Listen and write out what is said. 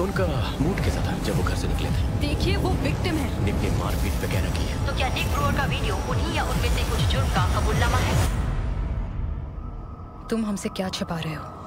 तो उनका मूड कैसा था जब वो घर से निकले थे? देखिए वो विक्टिम है। निक ने मारपीट वगैरह की है। तो क्या निक ब्रोअर का वीडियो उन्हीं या उनमें से कुछ जुर्म का कबूलनामा है? तुम हमसे क्या छिपा रहे हो?